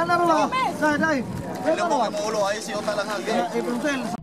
Ano ba? Dai, dai. Alam mo, Maulo, ayos yung talanghag eh. April